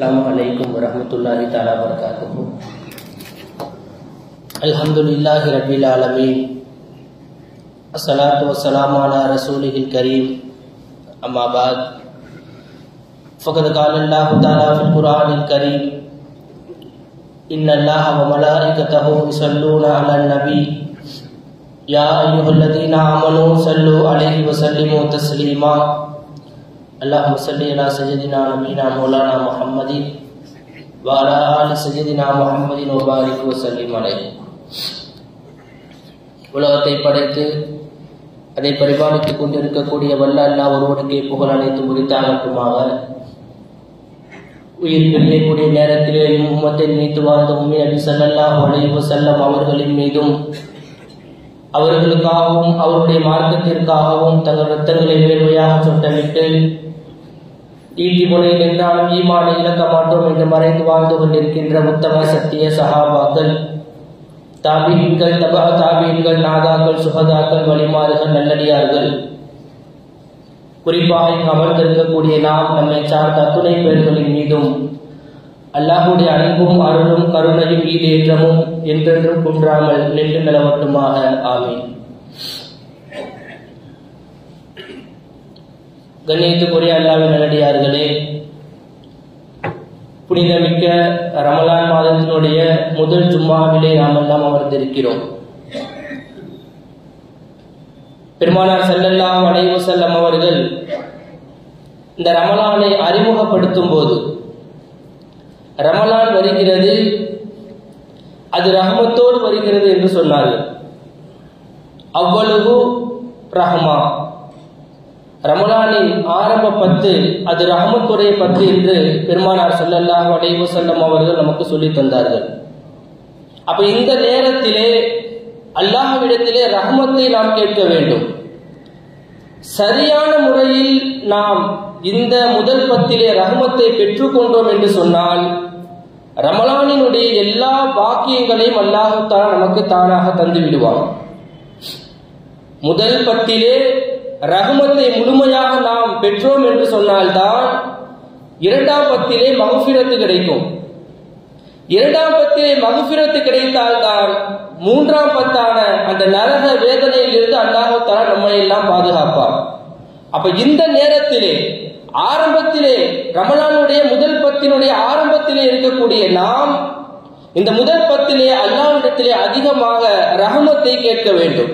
السلام علیکم ورحمۃ اللہ تعالیٰ وبرکاتہ الحمد للہ رب العالمین السلاۃ وسلام علیہ رسول الکریم اما بعد فقد قال اللہ تعالیٰ فی القرآن الکریم ان اللہ وملائکتہ یصلون علی النبی یا ایہا الذین آمنوا صلوا علیہ وسلموا تسلیما اللهم صل على سيدنا نبينا مولانا محمد وعلى آل سيدنا محمد وبارك وسلم عليه உலகத்தை படைத்து அதை பரிபாலித்துக் கொண்டிருக்கக்கூடிய வல்ல அல்லா ஒருவனுக்கே புகழ் அனைத்து முடித்தாகட்டுமாக உயிர் பிரியக்கூடிய நேரத்திலே உம்மத்தை நீத்து வாழ்ந்த உண்மை அபி சல்லாஹ் அலைவு செல்லம் அவர்களின் மீதும் அவர்களுக்காகவும் அவருடைய மார்க்கத்திற்காகவும் தங்கள் ரத்தங்களை வேர்வையாக சொட்டமிட்டு ஈட்டி முறை நின்றாலும் ஈமானை இழக்க மாட்டோம் என்று மறைந்து வாழ்ந்து கொண்டிருக்கின்ற உத்தம சத்திய சகாபாக்கள் தாபீன்கள் தபா தாபீன்கள் நாதாக்கள் சுகதாக்கள் வழிமாறுகள் நல்லடியார்கள் குறிப்பாக இங்கு அமர்ந்திருக்கக்கூடிய நாம் நம்மை சார்ந்த அத்துணை பேர்களின் மீதும் அல்லாஹுடைய அன்பும் அருளும் கருணையும் ஈடேற்றமும் என்றென்றும் குன்றாமல் நின்று நிலவட்டுமாக ஆமீன் கண்ணியத்துக்குரிய அல்லாவின் நல்லடியார்களே புனிதமிக்க ரமலான் மாதத்தினுடைய முதல் ஜும்மாவிலே நாம் எல்லாம் அமர்ந்திருக்கிறோம். பெருமானார் செல்லல்லாம் அடைவு செல்லம் அவர்கள் இந்த ரமலானை அறிமுகப்படுத்தும் போது ரமலான் வருகிறது அது ரஹமத்தோடு வருகிறது என்று சொன்னார்கள். அவ்வளவு ரஹமா. ரமலானின் ஆரம்ப பத்து அது ரஹமத்துடைய பத்து என்று பெருமானார் சொல்லல்லாஹ் வடைவு செல்லம் அவர்கள் நமக்கு சொல்லி தந்தார்கள். அப்ப இந்த நேரத்திலே அல்லாஹ்விடத்திலே ரஹமத்தை நாம் கேட்க வேண்டும். சரியான முறையில் நாம் இந்த முதல் பத்திலே ரஹமத்தை பெற்றுக்கொண்டோம் என்று சொன்னால் ரமலானினுடைய எல்லா பாக்கியங்களையும் அல்லாஹத்தான் நமக்கு தானாக தந்து விடுவான். முதல் பத்திலே ரகுமத்தை முழுமையாக நாம் பெற்றோம் என்று சொன்னால்தான் இரண்டாம் பத்திலே மகுஃபிரத்து கிடைக்கும். இரண்டாம் பத்திலே மகுஃபிரத்து கிடைத்தால்தான் மூன்றாம் பத்தான அந்த நரக வேதனையில் இருந்து அல்லாஹால நம்மை எல்லாம் பாதுகாப்பார். அப்ப இந்த நேரத்திலே ஆரம்பத்திலே ரமலானுடைய முதல் பத்தினுடைய ஆரம்பத்திலே இருக்கக்கூடிய நாம் இந்த முதல் பத்திலே அல்லாவிடத்திலே அதிகமாக ரஹமத்தை கேட்க வேண்டும்.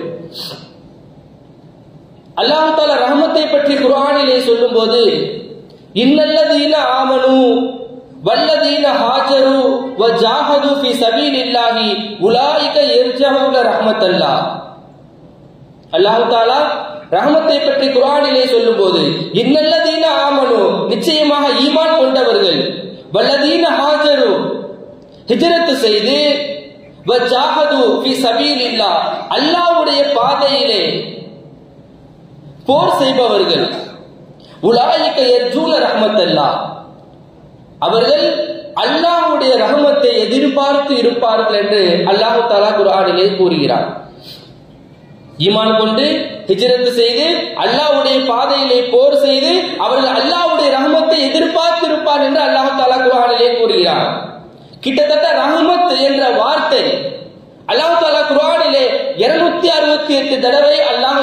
அல்லாஹ் தால ரஹமத்தை பற்றி குரானிலே சொல்லும் போது இன்னல்லதீன ஆமனு வல்லதீன ஹாஜரு வ ஜாஹது ஃபி சபீலில்லாஹி உலாயிக யர்ஜஹூன ரஹ்மத்தல்லாஹ். அல்லாஹ் தாலா ரஹமத்தை பற்றி குரானிலே சொல்லும் போது இன்னல்லதீன ஆமனு நிச்சயமாக ஈமான் கொண்டவர்கள் வல்லதீன ஹாஜரு ஹிஜ்ரத் செய்து வ ஜாஹது ஃபி சபீலில்லாஹ் அல்லாஹ்வுடைய பாதையிலே போர் செய்பவர்கள். உலாயிக்க எர்ஜூன ரஹமத்தல்லா. அவர்கள் அல்லாஹுடைய ரஹமத்தை எதிர்பார்த்து இருப்பார்கள் என்று அல்லாஹு தாலா குரானிலே கூறுகிறார். ஈமான் கொண்டு ஹிஜரத்து செய்து அல்லாஹ்வுடைய பாதையிலே போர் செய்து அவர்கள் அல்லாஹ்வுடைய ரஹமத்தை எதிர்பார்த்து இருப்பார் என்று அல்லாஹு தாலா குரானிலே கூறுகிறார். கிட்டத்தட்ட ரஹமத் என்ற வார்த்தை அல்லாஹு தாலா குரானிலே இருநூத்தி அறுபத்தி எட்டு தடவை அல்லாஹ்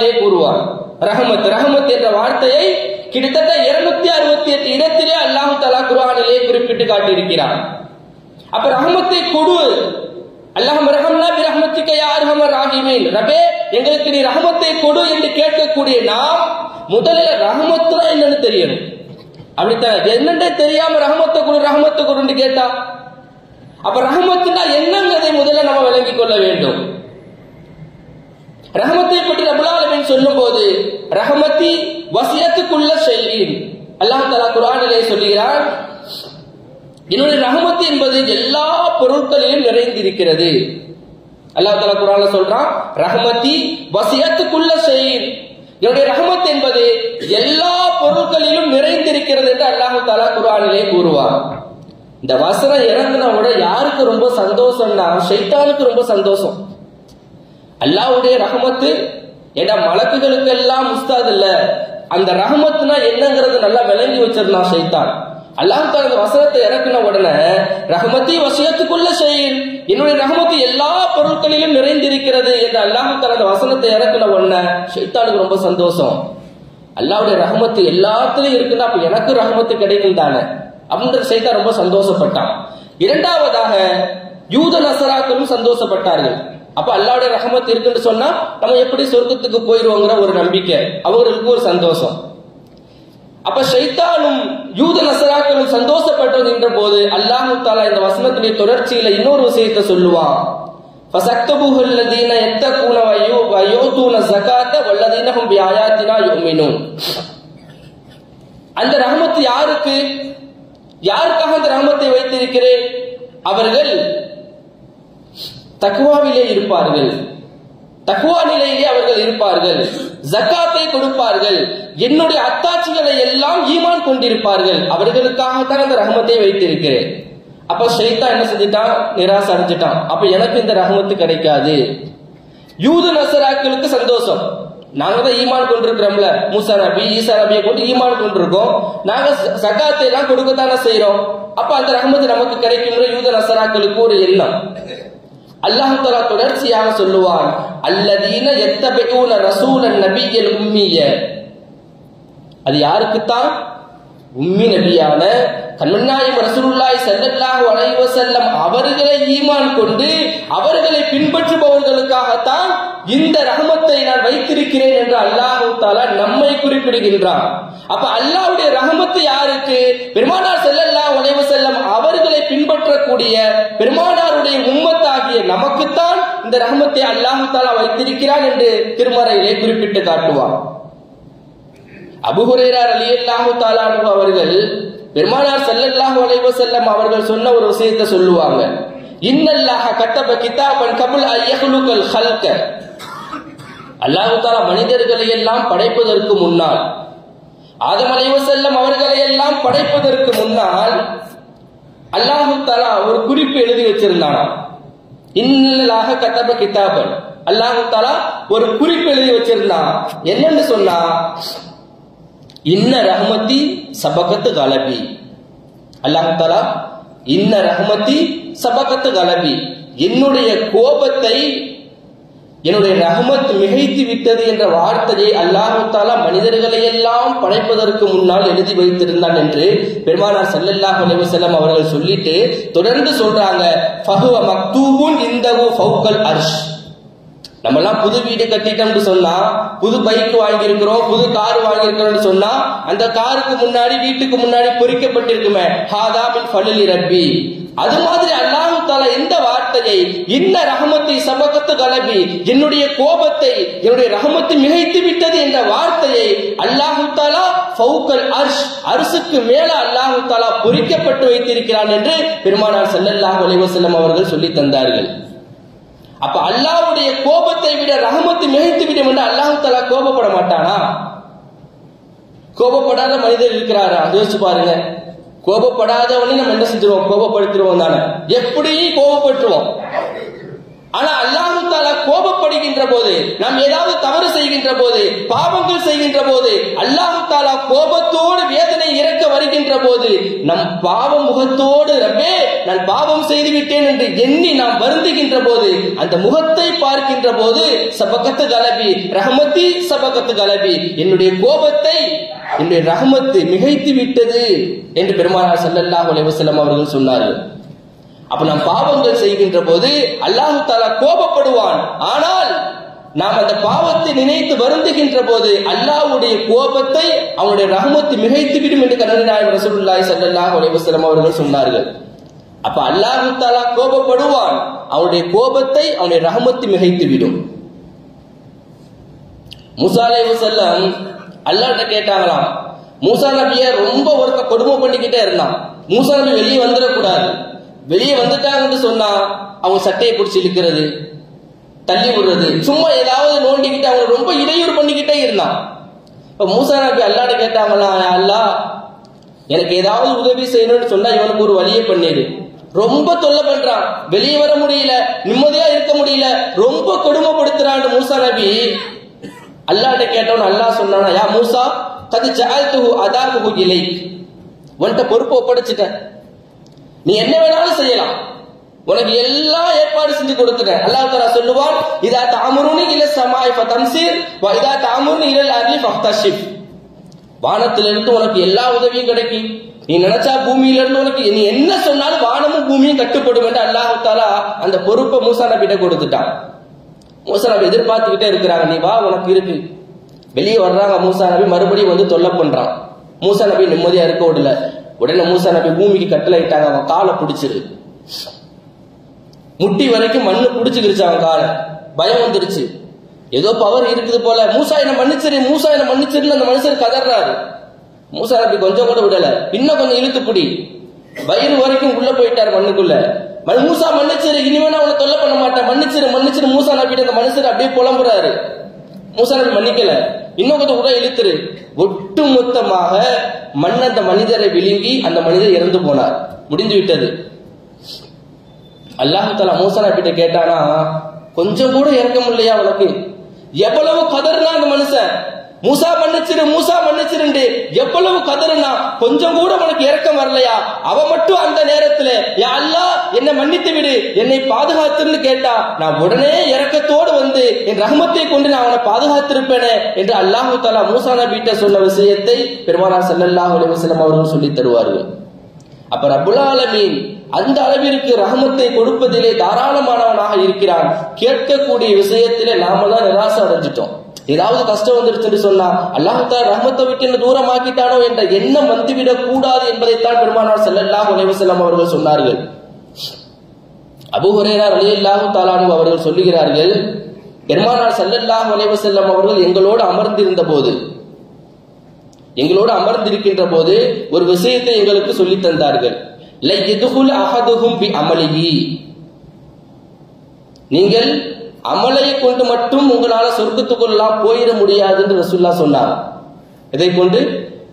குரானிலே கூறுவார். ரஹமத் ரஹமத் என்ற வார்த்தையை கிட்டத்தட்ட இருநூத்தி அறுபத்தி எட்டு இடத்திலே அல்லாஹு தலா குரானிலே குறிப்பிட்டு காட்டியிருக்கிறார் அப்ப ரஹமத்தை கொடு. அல்லாஹம் ரஹம்னா பி ரஹமத்திக்க யார் ஹமர் ராஹிமீன். ரபே எங்களுக்கு நீ ரஹமத்தை கொடு என்று கேட்கக்கூடிய நாம் முதலில் ரஹமத்துனா என்னன்னு தெரியணும். அப்படித்தான் என்னென்ன தெரியாம ரஹமத்தை கொடு ரஹமத்தை கொடுன்னு கேட்டா? அப்ப ரஹமத்துனா என்னங்கிறதை முதல்ல நம்ம விளங்கிக் கொள்ள வேண்டும். ரஹமத்தை பற்றி ரபுலாலமின் சொல்லும் போது ரஹமத்தி வசியத்துக்குள்ள செய்யின் அல்லாஹ் தலா குரானிலே சொல்லுகிறான் என்னுடைய ரஹமத்து என்பது எல்லா பொருட்களிலும் நிறைந்திருக்கிறது. அல்லாஹ் தலா குரான்ல சொல்றான் ரஹமத்தி வசியத்துக்குள்ள செய்யின் என்னுடைய ரஹமத் என்பது எல்லா பொருட்களிலும் நிறைந்திருக்கிறது என்று அல்லாஹ் தலா குரானிலே கூறுவார் இந்த வசனம் இறங்கின விட யாருக்கு ரொம்ப சந்தோஷம்னா சைத்தானுக்கு ரொம்ப சந்தோஷம். அல்லாவுடைய ரஹமத்து ஏன்னா மலக்குகளுக்கு எல்லாம் முஸ்தாது இல்ல. அந்த ரஹமத்னா என்னங்கிறது நல்லா விளங்கி வச்சிருந்தான் சைத்தான் அல்லாஹ் தாலா வசனத்தை இறக்குன உடனே ரஹமத்தி வசியத்துக்குள்ள செயல் என்னுடைய ரஹமத்து எல்லா பொருட்களிலும் நிறைந்திருக்கிறது என்று அல்லாஹ் தாலா அந்த வசனத்தை இறக்குன உடனே ஷைத்தானுக்கு ரொம்ப சந்தோஷம். அல்லாவுடைய ரஹமத்து எல்லாத்துலயும் இருக்குன்னா அப்ப எனக்கு ரஹமத்து கிடைக்கும் தானே. அப்படின்ற சைத்தான் ரொம்ப சந்தோஷப்பட்டான். இரண்டாவதாக யூத நசராக்களும் சந்தோஷப்பட்டார்கள். அப்ப அல்லாவுடைய ரஹமத் இருக்குன்னு சொன்னா நம்ம எப்படி சொர்க்கத்துக்கு போயிருவோங்கிற ஒரு நம்பிக்கை. அவங்களுக்கு ஒரு சந்தோஷம். அப்ப ஷைத்தானும் யூத நசராக்களும் சந்தோஷப்பட்டதுன்ற போது அல்லாஹு தாலா இந்த வசனத்துடைய தொடர்ச்சியில இன்னொரு விஷயத்தை சொல்லுவான். அந்த ரஹமத்து யாருக்கு? யாருக்காக அந்த ரஹமத்தை வைத்திருக்கிறேன்? அவர்கள் தக்குவாவிலே இருப்பார்கள். தக்குவா நிலையிலே அவர்கள் இருப்பார்கள். ஜக்காத்தை கொடுப்பார்கள். என்னுடைய அத்தாட்சிகளை எல்லாம் ஈமான் கொண்டிருப்பார்கள். அவர்களுக்காகத்தான் அந்த ரகமத்தை வைத்திருக்கிறேன். அப்ப ஷெய்தா என்ன செஞ்சுட்டான் நிராசை அடைஞ்சிட்டான். அப்ப எனக்கு இந்த ரகமத்து கிடைக்காது. யூது நசராக்களுக்கு சந்தோஷம். நாங்க தான் ஈமான் கொண்டிருக்கிறோம்ல. மூசா நபி ஈசா நபியை கொண்டு ஈமான் கொண்டிருக்கோம். நாங்க சகாத்தை எல்லாம் கொடுக்கத்தானே செய்யறோம் அப்ப அந்த ரகமத்து நமக்கு கிடைக்கும்ன்ற யூத நசராக்களுக்கு ஒரு எண்ணம். அல்லாஹ் தொடர்ச்சியாக சொல்லுவான் அல்லதீன எத்தபெயூன ரசூலன் நபியல் உம்மிய. அது யாருக்குத்தான்? உம்மி நபியான கண்மநாயம் ரசூலுல்லாய் ஸல்லல்லாஹு அலைஹி செல்லம் அவர்களை ஈமான் கொண்டு அவர்களை பின்பற்றுபவர்களுக்காகத்தான் இந்த ரகமத்தை நான் வைத்திருக்கிறேன் என்று அல்லாஹு தாலா நம்மை குறிப்பிடுகின்றான். அப்ப அல்லாஹுடைய ரகமத்து யாருக்கு? பெருமானார் செல்லல்லா உழைவு செல்லம் அவர்களை பின்பற்றக்கூடிய பெருமானாருடைய உம்மத்தாகிய நமக்குத்தான் இந்த ரஹமத்தை அல்லாஹு தாலா வைத்திருக்கிறான் என்று திருமறையிலே குறிப்பிட்டு காட்டுவான் அலி அல்லாஹு தாலா அவர்கள் பெருமானார் செல்லல்லாஹு அலைவ செல்லம் அவர்கள் சொன்ன ஒரு விஷயத்தை சொல்லுவாங்க. இன்னல்லாக கத்தப கிதாபன் கபுல் ஐயஹ்லுகல் ஹல்க அல்லாஹு தாலா மனிதர்களை எல்லாம் படைப்பதற்கு முன்னால் ஆதம் அலைவ செல்லம் அவர்களை எல்லாம் படைப்பதற்கு முன்னால் அல்லாஹு தாலா ஒரு குறிப்பு எழுதி வச்சிருந்தானா இன்னலாக கத்தப. கிதாபன் அல்லாஹு தாலா ஒரு குறிப்பு எழுதி வச்சிருந்தான். என்னன்னு சொன்னா இன்ன ரஹமதி சபகத்து கலபி. அல்லாஹ் தாலா இன்ன ரஹமதி சபகத்து கலபி. என்னுடைய கோபத்தை என்னுடைய ரஹமத் மிகைத்து விட்டது என்ற வார்த்தையை அல்லாஹாலா மனிதர்களை எல்லாம் படைப்பதற்கு முன்னால் எழுதி வைத்திருந்தான் என்று பெருமானார் சல்லல்லாஹ் அலைஹி அவர்கள் சொல்லிட்டு தொடர்ந்து சொல்றாங்க. ஃபஹுவ அர்ஷ். நம்ம எல்லாம் புது வீடு கட்டிட்டோம்னு சொன்னா புது பைக் வாங்கியிருக்கிறோம் புது கார் வாங்கியிருக்கிறோம்னு சொன்னா அந்த காருக்கு முன்னாடி வீட்டுக்கு முன்னாடி பொறிக்கப்பட்டிருக்குமே. ஹாதா மின் ரப்பி. அது மாதிரி அல்லாஹு தாலா இந்த வார்த்தையை இன்ன ரஹமத்தை சபகத்து கலபி என்னுடைய கோபத்தை என்னுடைய ரஹமத்தை மிகைத்து விட்டது என்ற வார்த்தையை அல்லாஹு தாலா ஃபவுக்கல் அர்ஷ் அரிசுக்கு மேல அல்லாஹு தாலா பொறிக்கப்பட்டு வைத்திருக்கிறான் என்று பெருமானார் ஸல்லல்லாஹு அலைவசல்லம் அவர்கள் சொல்லி தந்தார்கள். அப்ப அல்லாஹ்வுடைய கோபத்தை விட ரஹமத்து மிகைத்து விடும் என்று அல்லாஹு தாலா கோபப்பட மாட்டானா? கோபப்படாத மனிதர் இருக்கிறாரா? யோசிச்சு பாருங்க. கோபப்படாதவனே நம்ம என்ன செஞ்சிருவோம்? கோபப்படுத்திடுவோம் தானே. எப்படி கோபப்பட்டுருவோம். ஆனா அல்லாஹு தாலா கோபப்படுகின்ற போது நாம் ஏதாவது தவறு செய்கின்ற போது பாவங்கள் செய்கின்ற போது அல்லாஹு தாலா கோபத்தோடு வேதனை இறக்க வருகின்ற போது நம் பாவ முகத்தோடு ரப்பே நான் பாவம் செய்து விட்டேன் என்று எண்ணி நாம் வருந்துகின்ற போது அந்த முகத்தை பார்க்கின்ற போது சபகத்து கலபி ரஹமத்தி சபகத்து கலபி என்னுடைய கோபத்தை என்னுடைய ரஹமத்து மிகைத்து விட்டது என்று பெருமானார் சல்லல்லா அலைஹி அவர்கள் சொன்னார்கள். அப்ப நாம் பாவங்கள் செய்கின்ற போது அல்லாஹு தாலா கோபப்படுவான். ஆனால் நாம் அந்த பாவத்தை நினைத்து வருந்துகின்ற போது அல்லாஹ்வுடைய கோபத்தை அவனுடைய ரஹமத்து மிகைத்து விடும் என்று கருணாயம் ரசூலுல்லாஹி ஸல்லல்லாஹு அலைஹி அவர்கள் சொன்னார்கள். அப்ப அல்லாஹு தாலா கோபப்படுவான். அவனுடைய கோபத்தை அவனுடைய ரஹமத்து மிகைத்து விடும். மூசா அலைஹி அல்லாட்ட கேட்டாங்களாம். மூசா நபியை ரொம்ப ஒருக்க கொடுமை பண்ணிக்கிட்டே இருந்தான். மூசா நபி வெளியே வந்துடக்கூடாது. வெளியே வந்துட்டாங்கன்னு சொன்னா அவங்க சட்டையை பிடிச்சி இழுக்கிறது தள்ளி விடுறது சும்மா ஏதாவது நோண்டிக்கிட்டு அவங்க ரொம்ப இடையூறு பண்ணிக்கிட்டே இருந்தான். இப்ப மூசா நபி அல்லாட்ட கேட்டாங்களா அல்லா எனக்கு ஏதாவது உதவி செய்யணும்னு சொன்னா இவனுக்கு ஒரு வழியை பண்ணிடு. ரொம்ப தொல்லை பண்றான். வெளியே வர முடியல நிம்மதியா இருக்க முடியல ரொம்ப கொடுமைப்படுத்துறான்னு மூசா நபி அல்லாட்ட கேட்டவன் அல்லாஹ் சொன்னானா யா மூசா கது ஜஅல்துஹு அதாபுஹு இலைக். உன்கிட்ட பொறுப்பு ஒப்படைச்சிட்டேன். நீ என்ன வேணாலும் செய்யலாம். உனக்கு எல்லா ஏற்பாடு செஞ்சு கொடுத்துட்டேன். அல்லாஹ் தஆலா சொல்லுவான் இதா தாமுருனி இல சமாய் ஃபதம்சீர் வ இதா தாமுருனி இல அர்லி ஃபஹ்தஷிப் வானத்திலிருந்து உனக்கு எல்லா உதவியும் கிடைக்கும். நீ நினைச்சா பூமியில இருந்து உனக்கு நீ என்ன சொன்னாலும் வானமும் பூமியும் கட்டுப்படும் என்று அல்லாஹ் தாலா அந்த பொறுப்பை மூசா நபிட்ட கொடுத்துட்டான். மூசா நபி எதிர்பார்த்துக்கிட்டே இருக்கிறாங்க. நீ வா உனக்கு இருக்கு. வெளியே வர்றாங்க மூசா நபி மறுபடியும் வந்து தொல்லை பண்றான். மூசா நபி நிம்மதியா இருக்க விடல. உடனே மூசா நபி பூமிக்கு கட்டளை இட்டாங்க அவன் காலை பிடிச்சிரு. முட்டி வரைக்கும் மண்ணு பிடிச்சிக்கிருச்சு அவன் காலை. பயம் வந்துருச்சு. ஏதோ பவர் இருக்குது போல. மூசா என்ன மன்னிச்சிரு மூசா என்ன மன்னிச்சிருன்னு அந்த மனுஷர் கதறாரு. மூசா நபி கொஞ்சம் கூட விடல. இன்னும் கொஞ்சம் இழுத்து பிடி. வயிறு வரைக்கும் உள்ள போயிட்டாரு மண்ணுக்குள்ள. மூசா மன்னிச்சிரு இனிமே நான் உன்னை தொல்லை பண்ண மாட்டேன். மன்னிச்சிரு மன்னிச்சிரு. மூசா நபிட்டு அந்த மனுஷர் அப்படியே புலம்புறாரு. மூசா நபி மன்னிக்கல. இன்னும் கொஞ்சம் உடல் இழுத்துரு. ஒட்டு மொத்தமாக மண் அந்த மனிதரை விழுங்கி அந்த மனிதர் இறந்து போனார். முடிந்து விட்டது. அல்லாஹு தலா மூசா நபிட்ட கேட்டானா கொஞ்சம் கூட இறக்கம் இல்லையா உனக்கு? எவ்வளவு கதறுனா அந்த மனுஷன்? மூசா மன்னிச்சிரு மூசா மன்னிச்சிருண்டு எவ்வளவு கதறுனா கொஞ்சம் கூட உனக்கு இறக்கம் வரலையா? அவ மட்டும் அந்த நேரத்துல யா அல்லாஹ் என்னை மன்னித்து விடு. என்னை பாதுகாத்துன்னு கேட்டா நான் உடனே இறக்கத்தோடு வந்து என் ரகமத்தை கொண்டு நான் அவனை பாதுகாத்திருப்பேனே என்று அல்லாஹு தாலா மூசா நபிட்ட சொன்ன விஷயத்தை பெருமானா ஸல்லல்லாஹு அலிவசலம் வஸல்லம் அவர்கள் சொல்லித் தருவார்கள். அப்ப ரபுல் ஆலமீன் அந்த அளவிற்கு ரஹமத்தை கொடுப்பதிலே தாராளமானவனாக இருக்கிறான். கேட்கக்கூடிய விஷயத்திலே நாம தான் நிராசை அடைஞ்சிட்டோம். ஏதாவது கஷ்டம் வந்துருச்சுன்னு சொன்னா அல்லாஹால ரஹமத்தை விட்டு என்ன தூரமாக்கிட்டானோ என்ற எண்ணம் வந்துவிடக் கூடாது என்பதைத்தான் பெருமானார் செல்லல்லா அலைஹி செல்லம் அவர்கள் சொன்னார்கள். அபூ அலி ரலியல்லாஹு தாலானு அவர்கள் சொல்லுகிறார்கள் பெருமானார் செல்லல்லா அலைஹி செல்லம் அவர்கள் எங்களோடு அமர்ந்திருந்த போது எங்களோடு அமர்ந்திருக்கின்ற போது ஒரு விஷயத்தை எங்களுக்கு சொல்லி தந்தார்கள். லை பி நீங்கள் அமலை கொண்டு மட்டும் உங்களால் சொர்க்கத்துக்குள்ளலாம் போயிட முடியாது என்று ரசூல்லா சொன்னாங்க. இதை கொண்டு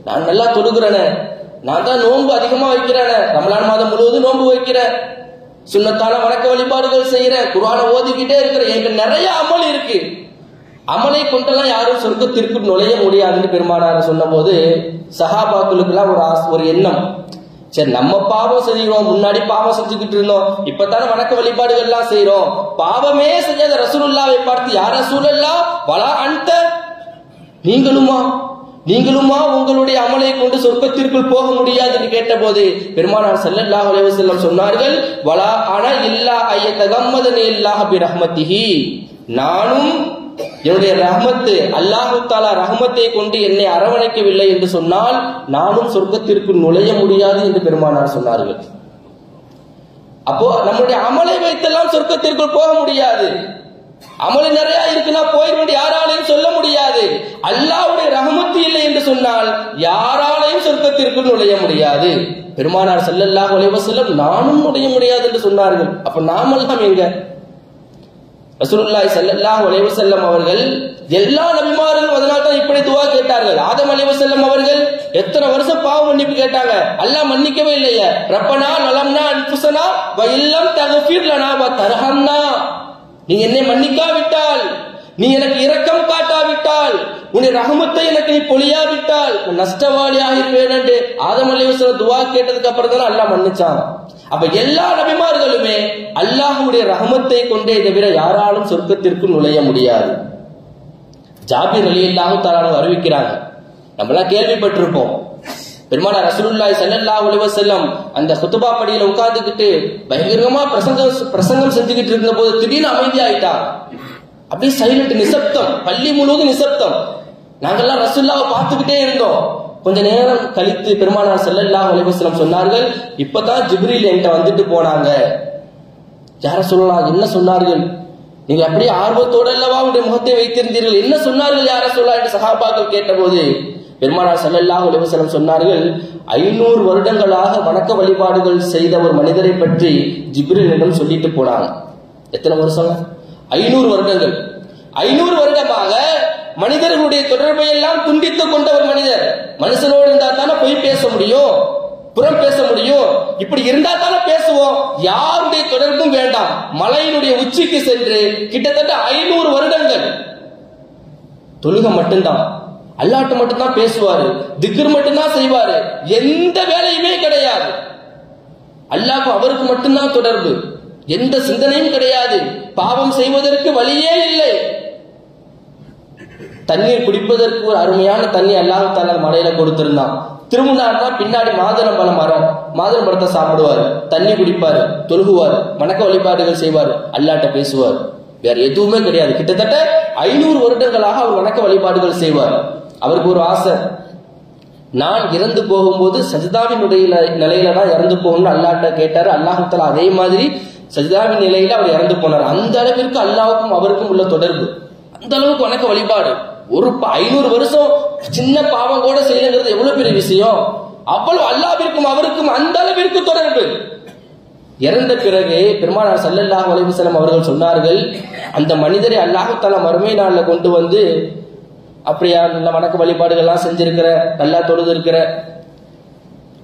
நான் நல்லா தொழுகிறேனே. நான் தான் நோன்பு அதிகமாக வைக்கிறேனே. ரமலான் மாதம் முழுவதும் நோன்பு வைக்கிறேன். சுண்ணத்தான வணக்க வழிபாடுகள் செய்கிறேன் குரானை ஓதிக்கிட்டே இருக்கிறேன். என்கிட்ட நிறைய அமல் இருக்கு. அமலை கொண்டெல்லாம் யாரும் சொர்க்கத்திற்கு நுழைய முடியாதுன்னு பெருமானார் சொன்னபோது சஹாபாக்களுக்கெல்லாம் ஒரு ஆஸ் ஒரு எண்ணம். சரி நம்ம பாவம் செய்கிறோம் முன்னாடி பாவம் செஞ்சுக்கிட்டு இருந்தோம் இப்பதானே வணக்க வழிபாடுகள் எல்லாம் செய்யறோம் பாவமே செய்யாத ரசூலுல்லாவை பார்த்து யார் ரசூலல்லா? வலா அண்ட நீங்களுமா? நீங்களுமா உங்களுடைய அமலை கொண்டு சொர்க்கத்திற்குள் போக முடியாது என்று கேட்டபோது பெருமானார் செல்லல்லா அலைஹி செல்லம் சொன்னார்கள் வலா அன இல்லா ஐயத்தகம்மதனி இல்லாஹ பி ரஹ்மத்திஹி நானும் என்னுடைய ரஹமத்து அல்லாஹு தாலா ரஹமத்தை கொண்டு என்னை அரவணைக்கவில்லை என்று சொன்னால் நானும் சொர்க்கத்திற்கு நுழைய முடியாது என்று பெருமானார் சொன்னார்கள். அப்போ நம்முடைய அமலை வைத்தெல்லாம் சொர்க்கத்திற்குள் போக முடியாது. அமல் நிறைய இருக்குன்னா போயிட யாராலையும் சொல்ல முடியாது. அல்லாஹ்வுடைய ரஹமத்து இல்லை என்று சொன்னால் யாராலையும் சொர்க்கத்திற்கு நுழைய முடியாது. பெருமானார் செல்லல்லாஹ் அலைஹி நானும் நுழைய முடியாது என்று சொன்னார்கள். அப்ப நாமெல்லாம் எங்க? ரசூலுல்லாய் ஸல்லல்லாஹு அலைஹி செல்லம் அவர்கள் எல்லா நபிமார்களும் அதனால தான் இப்படி துவா கேட்டார்கள். ஆதம் அலைஹி செல்லம் அவர்கள் எத்தனை வருஷம் பாவ மன்னிப்பு கேட்டாங்க? அல்லாஹ் மன்னிக்கவே இல்லையே. ரப்பனா நலம்னா அன்புசனா வயல்லம் இல்லம் வ தர்ஹம்னா. நீ என்னை மன்னிக்காவிட்டால் நீ எனக்கு இரக்கம் காட்டாவிட்டால் உன்னை ரகமத்தை எனக்கு நீ பொழியாவிட்டால் நான் நஷ்டவாளி ஆகிருவேன் என்று ஆதம் அலைஹிஸ்ஸலாம் துவா கேட்டதுக்கு அப்புறம் தான் அல்லாஹ் மன்னிச்சான். அப்ப எல்லா நபிமார்களுமே அல்லாஹுடைய ரஹமத்தை கொண்டே தவிர யாராலும் சொர்க்கத்திற்கு நுழைய முடியாது. ஜாபிர் அலி இல்லாமல் தாராளம் அறிவிக்கிறாங்க. நம்மளாம் கேள்விப்பட்டிருப்போம். பெருமானார் ரசூலுல்லாய் ஸல்லல்லாஹு உலக செல்லம் அந்த குத்துபா படியில உட்கார்ந்துக்கிட்டு பயங்கரமா பிரசங்கம் பிரசங்கம் செஞ்சுக்கிட்டு இருந்த போது திடீர்னு அமைதியாயிட்டாங்க அப்படியே சைலண்ட் நிசப்தம் பள்ளி முழுவதும் நிசப்தம். நாங்கெல்லாம் ரசூல்லாவை பார்த்துக்கிட்டே இருந்தோம். கொஞ்ச நேரம் கழித்து பெருமானார் ஸல்லல்லாஹு அலைஹி சொன்னார்கள் இப்பதான் ஜிப்ரில் என்கிட்ட வந்துட்டு போனாங்க. யார சொல்லலாம் என்ன சொன்னார்கள்? நீங்க அப்படியே ஆர்வத்தோட அல்லவா உடைய முகத்தை வைத்திருந்தீர்கள்? என்ன சொன்னார்கள் யார சொல்லலாம் என்று சகாபாக்கள் கேட்டபோது பெருமானார் ஸல்லல்லாஹு அலைஹி சொன்னார்கள் ஐநூறு வருடங்களாக வணக்க வழிபாடுகள் செய்த ஒரு மனிதரை பற்றி ஜிப்ரிலிடம் சொல்லிட்டு போனாங்க. எத்தனை வருஷம் ஐநூறு வருடங்கள். ஐநூறு வருடமாக மனிதர்களுடைய தொடர்பை எல்லாம் துண்டித்துக் கொண்ட ஒரு மனிதர். மனுஷனோடு இருந்தா தானே பொய் பேச முடியும்? புறம் பேச முடியும்? இப்படி இருந்தா தானே பேசுவோம்? யாருடைய தொடர்பும் வேண்டாம். மலையினுடைய உச்சிக்கு சென்று கிட்டத்தட்ட ஐநூறு வருடங்கள். தொழுக மட்டும்தான். அல்லாட்டு மட்டும்தான் பேசுவாரு. திக்ர் மட்டும்தான் செய்வாரு. எந்த வேலையுமே கிடையாது. அல்லாஹ் அவருக்கு மட்டும்தான் தொடர்பு. எந்த சிந்தனையும் கிடையாது. பாவம் செய்வதற்கு வழியே இல்லை. தண்ணீர் குடிப்பதற்கு ஒரு அருமையான தண்ணி அல்லாஹ் தாலா மலையில கொடுத்திருந்தான். திருமுன்னார்னா பின்னாடி மாதுளம் பழம் மரம் மாதுளம் பழத்தை சாப்பிடுவாரு. தண்ணி குடிப்பாரு தொழுகுவாரு வணக்க வழிபாடுகள் செய்வார் அல்லாட்ட பேசுவார். வேற எதுவுமே கிடையாது. கிட்டத்தட்ட ஐநூறு வருடங்களாக அவர் வணக்க வழிபாடுகள் செய்வார். அவருக்கு ஒரு ஆசை. நான் இறந்து போகும்போது சஜிதாவினுடைய நிலையில தான் இறந்து போகணும்னு அல்லாட்ட கேட்டாரு. அல்லாஹால அதே மாதிரி சஜிதாவின் நிலையில அவர் இறந்து போனார். அந்த அளவிற்கு அல்லாவுக்கும் அவருக்கும் உள்ள தொடர்பு. அந்த அளவுக்கு வணக்க வழிபாடு. ஒரு ஐநூறு வருஷம் சின்ன பாவம் கூட செய்யணுங்கிறது எவ்வளவு பெரிய விஷயம்? அவ்வளவு அல்லாவிற்கும் அவருக்கும் அந்த அளவிற்கு தொடர்பு. இறந்த பிறகு பெருமானார் சல்லல்லாஹ் அலைஹி அவர்கள் சொன்னார்கள் அந்த மனிதரை அல்லாஹ் மறுமை நாளில் கொண்டு வந்து அப்படியா நல்ல வணக்க வழிபாடுகள்லாம் செஞ்சிருக்கிற நல்லா தொழுது இருக்கிற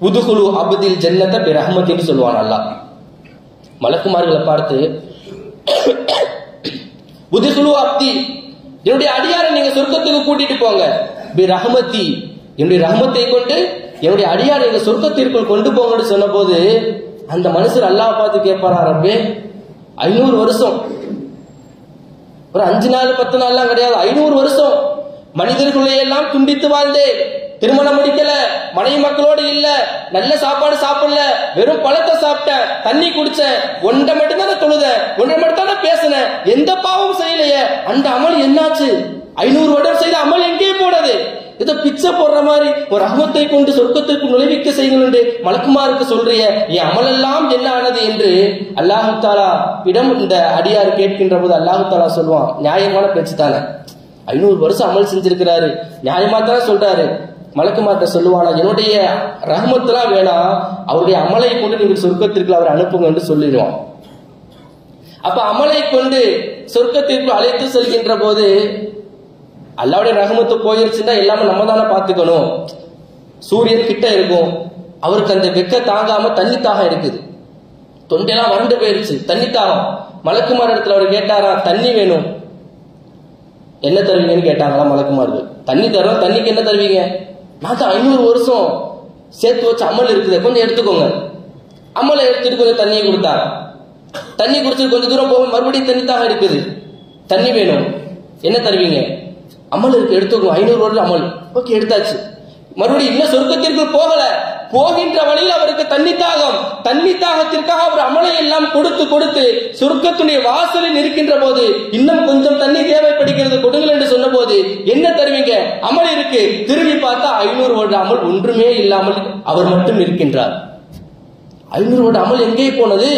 புதுகுழு அபதில் ஜன்னத்தை பிற ரஹ்மத்தின்னு சொல்லுவான் அல்லாஹ். மலக்குமார்களை பார்த்து புதுகுழு அப்தி என்னுடைய அடியாரை நீங்க சொர்க்கத்துக்கு கூட்டிட்டு போங்க. பி ரஹமத்தி என்னுடைய ரஹமத்தை கொண்டு என்னுடைய அடியாரை எங்க சொர்க்கத்திற்குள் கொண்டு போங்கன்னு சொன்னபோது அந்த மனுஷர் அல்லாஹ் பார்த்து கேட்பாரா ரப்பே ஐநூறு வருஷம். ஒரு அஞ்சு நாள் பத்து நாள்லாம் கிடையாது ஐநூறு வருஷம். மனிதர்களையெல்லாம் துண்டித்து வாழ்ந்தேன். திருமணம் முடிக்கல மனைவி மக்களோடு இல்ல நல்ல சாப்பாடு சாப்பிடல வெறும் பழத்தை சாப்பிட்டேன் தண்ணி குடிச்சேன் ஒன்றை மட்டும்தானே தொழுத ஒன்றை மட்டும்தானே பேசினேன் எந்த பாவம் செய்யலையே அந்த அமல் என்னாச்சு? ஐநூறு வருடம் செய்த அமல் எங்கே போனது? ஏதோ பிச்சை போடுற மாதிரி ஒரு அகமத்தை கொண்டு சொர்க்கத்திற்கு நுழைவிக்க செய்யுங்கள் என்று மலக்குமாருக்கு சொல்றிய என் அமலெல்லாம் என்ன ஆனது என்று அல்லாஹு தாலா இடம் இந்த அடியார் கேட்கின்ற போது அல்லாஹு தாலா சொல்லுவான் நியாயமான பேச்சு தானே ஐநூறு வருஷம் அமல் செஞ்சிருக்கிறாரு நியாயமா தானே சொல்றாரு மலக்குமார்கிட்ட சொல்லுவானா என்னுடைய ரஹமத்துலாம் வேணாம் அவருடைய அமலை கொண்டு நீங்கள் சொர்க்கத்திற்கு அவர் அனுப்புங்கன்னு சொல்லிடுவான். அப்ப அமலை கொண்டு சொர்க்கத்திற்கு அழைத்து செல்கின்ற போது அல்லாவுடைய ரகமத்து போயிருச்சுன்னா எல்லாமே நம்ம தானே பார்த்துக்கணும். சூரியன் கிட்ட இருக்கும் அவருக்கு அந்த வெக்க தாங்காம தண்ணி தாகம் இருக்குது. தொண்டையெல்லாம் வறண்டு போயிருச்சு தண்ணி தாகம் மலக்குமார் இடத்துல அவர் கேட்டாரா தண்ணி வேணும். என்ன தருவீங்கன்னு கேட்டாங்களா மலக்குமார்கள்? தண்ணி தரோம் தண்ணிக்கு என்ன தருவீங்க? நான் ஐநூறு வருஷம் சேர்த்து வச்ச அமல் இருக்குது. கொஞ்சம் எடுத்துக்கோங்க. அமலை எடுத்துட்டு கொஞ்சம் தண்ணியை கொடுத்தாங்க தண்ணி குடிச்சு கொஞ்சம் தூரம் போக மறுபடியும் தண்ணி தாக இருக்குது தண்ணி வேணும். என்ன தருவீங்க? அமல் இருக்கு எடுத்துக்கோங்க. ஐநூறு வருடம் அமல் ஓகே எடுத்தாச்சு. மறுபடியும் இன்னும் சொர்க்கத்திற்கு போகல. போகின்ற வழியில் அவருக்கு தண்ணி தாகம் தண்ணி தாகத்திற்காக அவர் அமலை எல்லாம் கொடுத்து கொடுத்து சொர்க்கத்துடைய வாசலில் இருக்கின்ற போது இன்னும் கொஞ்சம் தண்ணி தேவைப்படுகிறது கொடுங்கள் என்று சொன்ன போது என்ன தருவீங்க? அமல் இருக்கு. திரும்பி பார்த்தா ஐநூறு வருட அமல் ஒன்றுமே இல்லாமல் அவர் மட்டும் இருக்கின்றார் ஐநூறு வருட அமல் எங்கே போனது?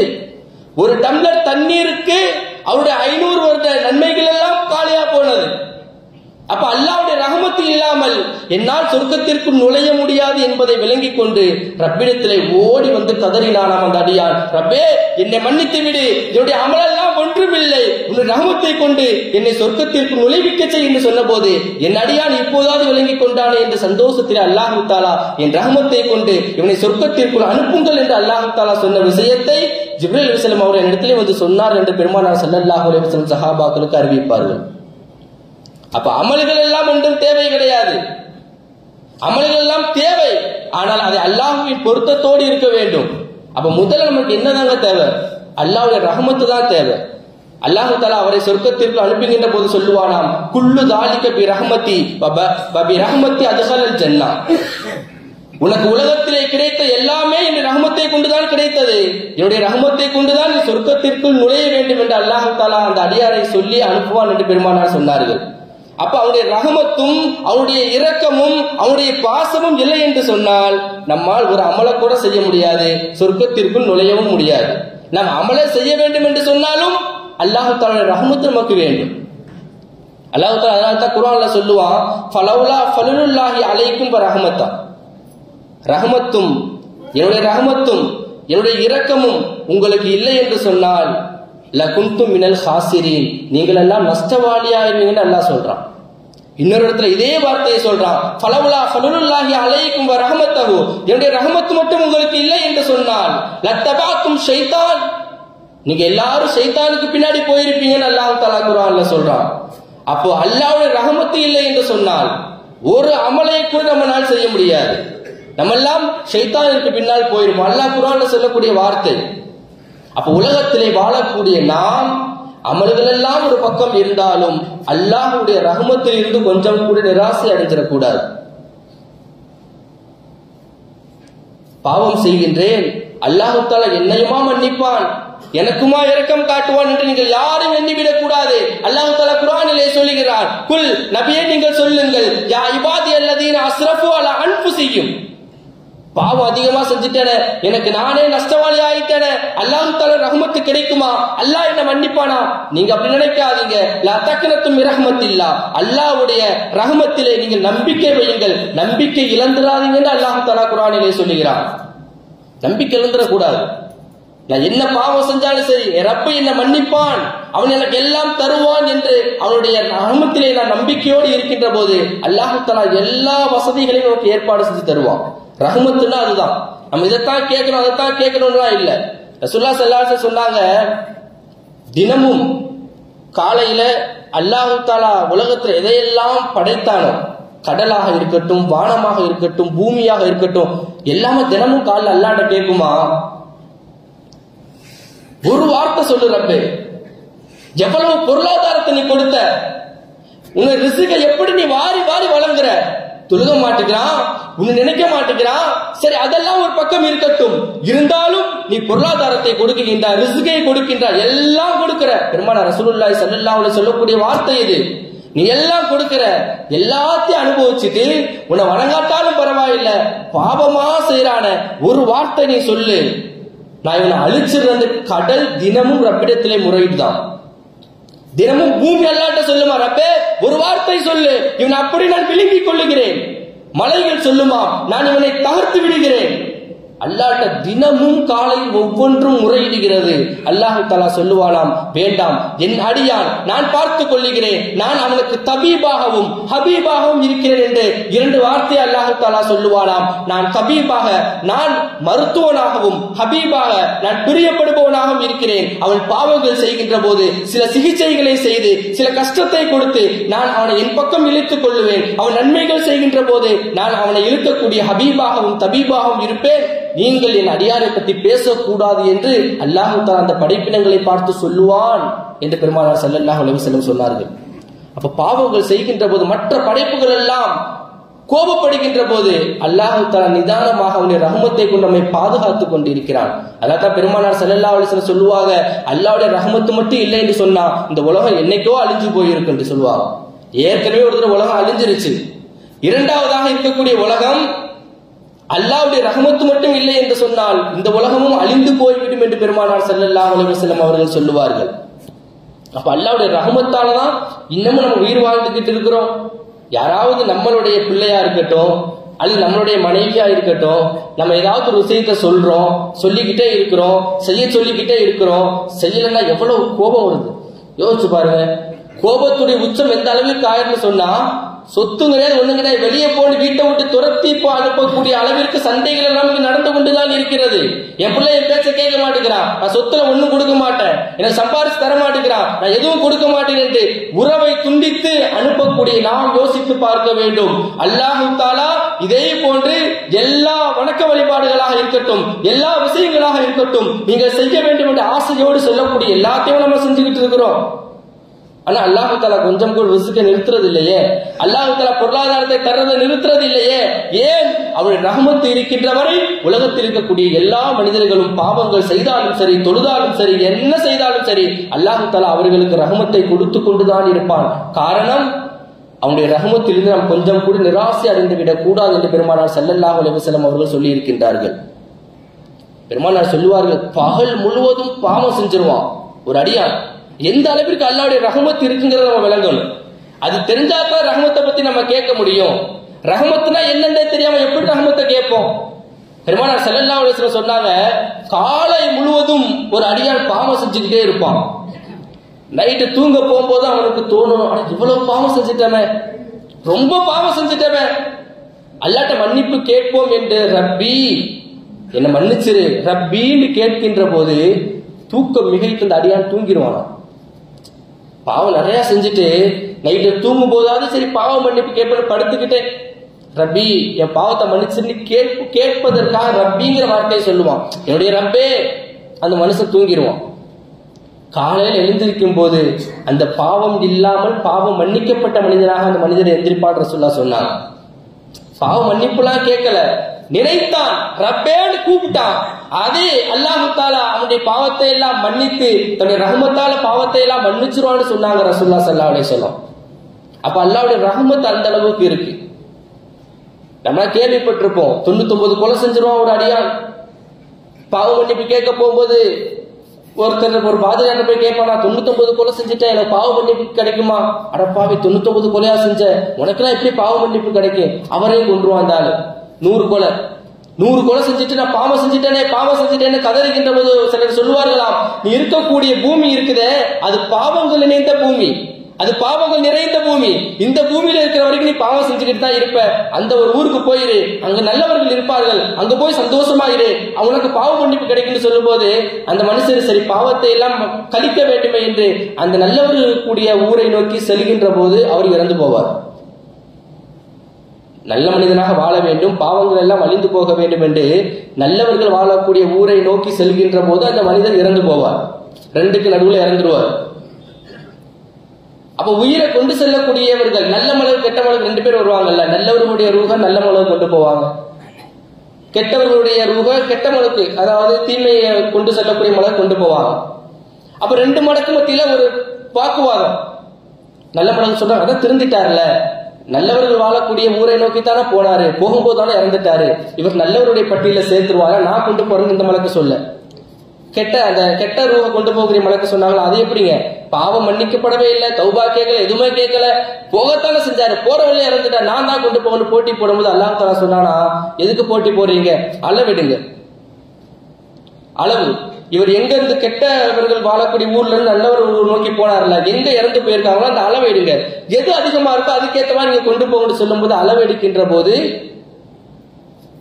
ஒரு டம்ளர் தண்ணீருக்கு அவருடைய ஐநூறு வருட நன்மைகள் எல்லாம் காலியா போனது. அப்ப அல்லாவுடைய ரகமத்து இல்லாமல் என்னால் சொர்க்கத்திற்குள் நுழைய முடியாது என்பதை விளங்கிக் கொண்டு ரப்பிடத்திலே ஓடி வந்து கதறினானாம் அந்த அடியான். ரப்பே என்னை மன்னித்து விடு. என்னுடைய அமலெல்லாம் ஒன்றுமில்லை. உன் ரகமத்தை கொண்டு என்னை சொர்க்கத்திற்கு நுழைவிக்க செய் என்று சொன்னபோது என் அடியான் இப்போதாவது விளங்கிக் கொண்டானே என்ற சந்தோஷத்தில் அல்லாஹு தாலா என் ரகமத்தை கொண்டு இவனை சொர்க்கத்திற்குள் அனுப்புங்கள் என்று அல்லாஹு தாலா சொன்ன விஷயத்தை ஜிப்ரேல் விசலம் அவர் என்னிடத்திலே வந்து சொன்னார் என்று பெருமானார் ஸல்லல்லாஹு அலைஹி சஹாபாக்களுக்கு அறிவிப்பார்கள். அப்ப அமல்கள் எல்லாம் ஒன்றும் தேவை கிடையாது. அமல்கள் எல்லாம் தேவை. ஆனால் அதை அல்லாஹுவின் பொருத்தத்தோடு இருக்க வேண்டும். அப்ப முதல்ல நமக்கு என்னதாங்க தேவை? அல்லாஹ்வுடைய ரஹமத்து தான் தேவை. அல்லாஹு தாலா அவரை சொர்க்கத்திற்கு அனுப்புகின்ற போது சொல்லுவானாம் குள்ளு தாலிக்க பி ரஹமதி பபி ரஹமத்தி அதுகலல் ஜன்னா. உனக்கு உலகத்திலே கிடைத்த எல்லாமே என் ரஹமத்தை கொண்டுதான் கிடைத்தது. என்னுடைய ரஹமத்தை கொண்டுதான் நீ சொர்க்கத்திற்குள் நுழைய வேண்டும் என்று அல்லாஹு தாலா அந்த அடியாரை சொல்லி அனுப்புவான் என்று பெருமானார் சொன்னார்கள். அப்ப அவருடைய ரகமத்தும் அவருடைய இரக்கமும் அவனுடைய பாசமும் இல்லை என்று சொன்னால் நம்மால் ஒரு அமலை கூட செய்ய முடியாது. சொர்க்கத்திற்குள் நுழையவும் முடியாது. நாம் அமலை செய்ய வேண்டும் என்று சொன்னாலும் அல்லாஹு தாலுடைய ரஹமத்து நமக்கு வேண்டும். அல்லாஹு தாலா அதனால தான் குரான்ல சொல்லுவான் ஃபலவுலா ஃபலுல்லாஹி அலைக்கும் ரஹமத்தா. ரஹமத்தும் என்னுடைய ரஹமத்தும் என்னுடைய இரக்கமும் உங்களுக்கு இல்லை என்று சொன்னால் லகுந்தும் மினல் ஹாசிரின். நீங்கள் எல்லாம் நஷ்டவாளியாயிருவீங்கன்னு அல்லாஹ் சொல்றான். இன்னொரு இடத்துல இதே வார்த்தையை சொல்றான். பலவுலா ஃபலுல்லாஹி அலைக்கும் ரஹமத்தகு என்னுடைய ரஹமத்து மட்டும் உங்களுக்கு இல்லை என்று சொன்னால் லத்தபாக்கும் ஷைத்தான். நீங்க எல்லாரும் ஷைத்தானுக்கு பின்னாடி போயிருப்பீங்கன்னு அல்லாஹ் தலா குரான்ல சொல்றான். அப்போ அல்லாவுடைய ரஹமத்து இல்லை என்று சொன்னால் ஒரு அமலை கூட நம்மளால் செய்ய முடியாது. நம்ம எல்லாம் ஷைத்தானிற்கு பின்னால் போயிருவோம் அல்லாஹ் குரான்ல சொல்லக்கூடிய வார்த்தை அப்ப உலகத்திலே வாழக்கூடிய நாம் அமல்கள் எல்லாம் ஒரு பக்கம் இருந்தாலும் அல்லாஹுடைய ரகமத்தில் இருந்து கொஞ்சம் கூட நிராசை அடைஞ்சிடக்கூடாது. பாவம் செய்கின்றேன். அல்லாஹுத்தால என்னையுமா மன்னிப்பான்? எனக்குமா இரக்கம் காட்டுவான் என்று நீங்கள் யாரும் எண்ணிவிடக் கூடாது அல்லாஹு தாலா குரானிலே சொல்லுகிறார் குல் நபியே நீங்கள் சொல்லுங்கள் யா இபாதி அல்லதீன் அஸ்ரஃபு அன்பு செய்யும் பாவம் அதிகமா செஞ்சுட்டேனே. எனக்கு நானே நஷ்டவாளி ஆயிட்டேன அல்லாஹு தால ரஹமத்து கிடைக்குமா? அல்லாஹ் என்ன மன்னிப்பானா? நீங்க அப்படி நினைக்காதீங்க. லா தக்கனத்தும் இரஹமத்தில்லா அல்லாஹ்வுடைய ரஹமத்திலே நீங்கள் நம்பிக்கை வையுங்கள். நம்பிக்கை இழந்துடாதீங்கன்னு அல்லாஹு தாலா குரானிலே சொல்லுகிறான். நம்பிக்கை இழந்துடக்கூடாது. நான் என்ன பாவம் செஞ்சாலும் சரி ரப்ப என்ன மன்னிப்பான். அவன் எனக்கு எல்லாம் தருவான் என்று அவனுடைய ரஹமத்திலே நான் நம்பிக்கையோடு இருக்கின்ற போது அல்லாஹு தலா எல்லா வசதிகளையும் நமக்கு ஏற்பாடு செஞ்சு தருவான். ரஹமத்துன்னா அதுதான். நம்ம இதைத்தான் கேட்கணும் அதைத்தான் கேட்கணும்லாம் இல்லை. ரசுல்லா செல்லாச சொன்னாங்க தினமும் காலையில அல்லாஹு தாலா உலகத்துல எதையெல்லாம் படைத்தானோ கடலாக இருக்கட்டும் வானமாக இருக்கட்டும் பூமியாக இருக்கட்டும் எல்லாமே தினமும் காலைல அல்லாட கேட்குமா? ஒரு வார்த்தை சொல்லு ரப்பே. எவ்வளவு பொருளாதாரத்தை நீ கொடுத்த? உன்னை ரிசுக எப்படி நீ வாரி வாரி வழங்குற? தொழுக மாட்டுக்கிறான் உன்னை நினைக்க மாட்டேங்கிறான். சரி அதெல்லாம் ஒரு பக்கம் இருக்கட்டும். இருந்தாலும் நீ பொருளாதாரத்தை கொடுக்கின்ற ரிசுகை கொடுக்கின்ற எல்லாம் கொடுக்கிற. பெருமான ரசூலுல்லாய் ஸல்லல்லாஹு சொல்லக்கூடிய வார்த்தை இது. நீ எல்லாம் கொடுக்கிற எல்லாத்தையும் அனுபவிச்சுட்டு உன்னை வணங்காட்டாலும் பரவாயில்ல. பாவமா செய்யறான ஒரு வார்த்தை நீ சொல்லு. நான் இவனை அழிச்சிருந்த கடல் தினமும் ரப்பிடத்திலே முறையிட்டு தான் தினமும் பூமி அல்லாட்ட சொல்லுமா ரப்பே ஒரு வார்த்தை சொல்லு. இவன் அப்படி நான் விழுங்கிக் கொள்ளுகிறேன். மலைகள் சொல்லுமா நான் இவனை தகர்த்து விடுகிறேன். அல்லாட்ட தினமும் காலை ஒவ்வொன்றும் முறையிடுகிறது. அல்லாஹு தலா சொல்லுவானாம் வேண்டாம் என் அடியான் நான் பார்த்துக் கொள்ளுகிறேன். நான் அவனுக்கு தபீபாகவும் ஹபீபாகவும் இருக்கிறேன் என்று இரண்டு வார்த்தை அல்லாஹு தலா சொல்லுவானாம். நான் தபீபாக நான் மருத்துவனாகவும் ஹபீபாக நான் பிரியப்படுபவனாகவும் இருக்கிறேன். அவன் பாவங்கள் செய்கின்ற போது சில சிகிச்சைகளை செய்து சில கஷ்டத்தை கொடுத்து நான் அவனை என் பக்கம் இழுத்துக் கொள்ளுவேன். அவன் நன்மைகள் செய்கின்ற போது நான் அவனை இழுக்கக்கூடிய ஹபீபாகவும் தபீபாகவும் இருப்பேன். நீங்கள் என் அடியாரை பற்றி பேசக்கூடாது என்று அல்லாஹு தான் அந்த படைப்பினங்களை பார்த்து சொல்லுவான் என்று பெருமானார் செல்லல்லாஹ் அலைஹி வஸல்லம் சொன்னார்கள். அப்ப பாவங்கள் செய்கின்ற போது மற்ற படைப்புகள் எல்லாம் கோபப்படுகின்ற போது அல்லாஹு தலா நிதானமாக அவனுடைய ரஹமத்தை கொண்டு நம்மை பாதுகாத்துக் கொண்டிருக்கிறான். அதான் பெருமானார் ஸல்லல்லாஹு அலைஹி சொல்லுவாங்க அல்லாவுடைய ரஹமத்து மட்டும் இல்லை என்று சொன்னா இந்த உலகம் என்னைக்கோ அழிஞ்சு போயிருக்கு என்று சொல்லுவாங்க. ஏற்கனவே ஒரு தடவை உலகம் அழிஞ்சிருச்சு. இரண்டாவதாக இருக்கக்கூடிய உலகம் அல்லாவுடைய ரகமத்து மட்டும் இல்லை என்று சொன்னால் இந்த உலகமும் அழிந்து போய்விடும் என்று பெருமானார் செல்லல்லா அலைஹி அவர்கள் சொல்லுவார்கள். அப்ப அல்லாவுடைய ரகமத்தால தான் இன்னமும் நம்ம உயிர் வாழ்ந்துகிட்டு இருக்கிறோம். யாராவது நம்மளுடைய பிள்ளையா இருக்கட்டும் அல்லது நம்மளுடைய மனைவியா இருக்கட்டும் நம்ம ஏதாவது ஒரு விஷயத்த சொல்றோம் சொல்லிக்கிட்டே இருக்கிறோம் செய்ய சொல்லிக்கிட்டே இருக்கிறோம் செய்யலன்னா எவ்வளவு கோபம் வருது. யோசிச்சு பாருங்க. கோபத்துடைய உச்சம் எந்த அளவுக்கு ஆயிருன்னு சொன்னா சொத்து கிடையாது ஒண்ணு கிடையாது வெளியே போய் வீட்டை விட்டு துரத்தி அனுப்பக்கூடிய அளவிற்கு சண்டைகள் எல்லாம் இங்கு நடந்து கொண்டுதான் இருக்கிறது. என் பிள்ளை என் பேச்ச கேட்க மாட்டேங்கிறான் நான் சொத்துல ஒண்ணும் கொடுக்க மாட்டேன். எனக்கு சம்பாரிச்சு தர மாட்டேங்கிறான் நான் எதுவும் கொடுக்க மாட்டேன் என்று உறவை துண்டித்து அனுப்பக்கூடிய நாம் யோசித்து பார்க்க வேண்டும். அல்லாஹு தாலா இதே போன்று எல்லா வணக்க வழிபாடுகளாக இருக்கட்டும் எல்லா விஷயங்களாக இருக்கட்டும் நீங்கள் செய்ய வேண்டும் என்ற ஆசையோடு சொல்லக்கூடிய எல்லாத்தையும் நம்ம செஞ்சுக்கிட்டு இருக்கிறோம். ஆனா அல்லாஹு தாலா கொஞ்சம் கூட ரிசுக்க நிறுத்துறது இல்லையே அல்லாஹு தாலா பொருளாதாரத்தை தர்றதை நிறுத்துறது இல்லையே ஏன்? அவருடைய ரகமத்து இருக்கின்ற வரை உலகத்தில் இருக்கக்கூடிய எல்லா மனிதர்களும் பாவங்கள் செய்தாலும் சரி தொழுதாலும் சரி என்ன செய்தாலும் சரி அல்லாஹு தாலா அவர்களுக்கு ரகமத்தை கொடுத்து கொண்டுதான் இருப்பான். காரணம் அவனுடைய ரகமத்திலிருந்து நாம் கொஞ்சம் கூட நிராசை அடைந்து விடக் கூடாது என்று பெருமானார் ஸல்லல்லாஹு அலிவசலம் அவர்கள் சொல்லி இருக்கின்றார்கள் பெருமானார் சொல்லுவார்கள் பகல் முழுவதும் பாவம் செஞ்சிருவான். ஒரு அடியான் எந்த அளவிற்கு அல்லாவுடைய ரஹமத் இருக்குங்கிறத நம்ம விளங்கணும். அது தெரிஞ்சாதான் ரஹமத்தை பத்தி நம்ம கேட்க முடியும். ரஹமத்துனா என்னன்னே தெரியாம எப்படி ரஹமத்தை கேட்போம்? பெருமானார் செல்லல்லா அலைஹி சொன்னாங்க காலை முழுவதும் ஒரு அடியான் பாவம் செஞ்சுக்கிட்டே இருப்பான். நைட்டு தூங்க போகும்போது அவனுக்கு தோணும் அட இவ்வளவு பாவம் செஞ்சிட்டவன் ரொம்ப பாவம் செஞ்சிட்டவன் அல்லாட்ட மன்னிப்பு கேட்போம் என்று ரப்பி என்ன மன்னிச்சிரு. ரப்பின்னு கேட்கின்ற போது தூக்கம் மிகைத்து அந்த அடியான் தூங்கிடுவானா. பாவம் நிறைய செஞ்சுட்டு நைட்டு தூங்கும் போதாவது சரி பாவம் மன்னிப்பு கேட்பேன் படுத்துக்கிட்டே ரப்பி என் பாவத்தை மன்னிச்சுன்னு கேட்பு கேட்பதற்காக ரப்பிங்கிற வார்த்தையை சொல்லுவான். என்னுடைய ரப்பே. அந்த மனுஷன் தூங்கிடுவான் காலையில் எழுந்திருக்கும் போது அந்த பாவம் இல்லாமல் பாவம் மன்னிக்கப்பட்ட மனிதனாக அந்த மனிதனை எந்திரிப்பாடுற சொல்ல சொன்னாங்க பாவம் மன்னிப்புலாம் கேட்கல. நினைத்தான். ரப்பேன்னு கூப்பிட்டான். அதே அல்லாஹு தாலா அவனுடைய பாவத்தை எல்லாம் மன்னித்து தன்னுடைய ரஹமத்தால பாவத்தை எல்லாம் மன்னிச்சிருவான்னு சொன்னாங்க ரசூல்லா சல்லா அலே சொல்லம் அப்ப அல்லாவுடைய ரஹமத் அந்த அளவுக்கு இருக்கு. நம்ம கேள்விப்பட்டிருப்போம் தொண்ணூத்தொன்பது கொலை செஞ்சிருவான் ஒரு அடியான். பாவ மன்னிப்பு கேட்க போகும்போது ஒருத்தர் ஒரு பாதிரியான போய் கேட்பானா தொண்ணூத்தொன்பது கொலை செஞ்சுட்டேன் எனக்கு பாவ மன்னிப்பு கிடைக்குமா? அடப்பாவி தொண்ணூத்தொன்பது கொலையா செஞ்ச உனக்கெல்லாம் எப்படி பாவ மன்னிப்பு கிடைக்கும்? அவரையும் கொண்டுருவான் அந்த நூறு கொலை. நூறு கொலை செஞ்சுட்டு நான் பாவம் செஞ்சுட்டேனே பாவம் செஞ்சுட்டேன்னு கதறுகின்ற போது சிலர் சொல்லுவார்களாம் நீ இருக்கக்கூடிய பூமி இருக்குதே அது பாவங்கள் நிறைந்த பூமி. அது பாவங்கள் நிறைந்த பூமி. இந்த பூமியில இருக்கிற வரைக்கும் நீ பாவம் செஞ்சுக்கிட்டு தான் இருப்ப. அந்த ஒரு ஊருக்கு போயிரு. அங்க நல்லவர்கள் இருப்பார்கள். அங்க போய் சந்தோஷமா இரு. அவனுக்கு பாவ மன்னிப்பு கிடைக்கும்னு சொல்லும்போது அந்த மனுஷர் சரி பாவத்தை எல்லாம் கழிக்க வேண்டுமே என்று அந்த நல்லவர்கள் கூடிய ஊரை நோக்கி செல்கின்ற போது அவர் இறந்து போவார். நல்ல மனிதனாக வாழ வேண்டும் பாவங்கள் எல்லாம் அழிந்து போக வேண்டும் என்று நல்லவர்கள் வாழக்கூடிய ஊரை நோக்கி செல்கின்ற போது அந்த மனிதர் இறந்து போவார். ரெண்டுக்கு நடுவில் இறந்துருவார். அப்ப உயிரை கொண்டு செல்லக்கூடியவர்கள் நல்ல மலர் கெட்ட மலர் ரெண்டு பேர் வருவாங்கல்ல நல்லவர்களுடைய ரூக நல்ல மலர் கொண்டு போவாங்க. கெட்டவர்களுடைய ரூக கெட்ட மலருக்கு அதாவது தீமையை கொண்டு செல்லக்கூடிய மலர் கொண்டு போவாங்க. அப்ப ரெண்டு மடக்கு மத்தியில ஒரு வாக்குவாதம். நல்ல மலர் சொல்றாங்க அதான் திருந்திட்டார்ல. நல்லவர்கள் வாழக்கூடிய ஊரை நோக்கி தானே போனாரு. போகும்போது தானே இறந்துட்டாரு. இவர் நல்லவருடைய பட்டியல சேர்த்துருவாங்க நான் கொண்டு போறேன்னு இந்த மலக்கு சொல்ல. கெட்ட அந்த கெட்ட ரூப கொண்டு போகிற மலக்கு சொன்னாங்களா? அது எப்படிங்க? பாவம் மன்னிக்கப்படவே இல்லை. தௌபா கேட்கல எதுவுமே கேட்கல. போகத்தானே செஞ்சாரு. போற வழியா இறந்துட்டா நான் தான் கொண்டு போகணும். போட்டி போடும்போது அல்லாஹ் தாலா சொன்னானா? எதுக்கு போட்டி போடுறீங்க? அளவிடுங்க. அளவு. இவர் எங்க இருந்து கெட்டவர்கள் வாழக்கூடிய ஊர்ல இருந்து நல்லவர் நோக்கி போனார்ல எங்க இறந்து போயிருக்காங்களோ அந்த அளவு எடுங்க. எது அதிகமா இருக்கோ அதுக்கேற்ற மாதிரி நீங்க கொண்டு போகணும்னு சொல்லும்போது அளவு எடுக்கின்ற போது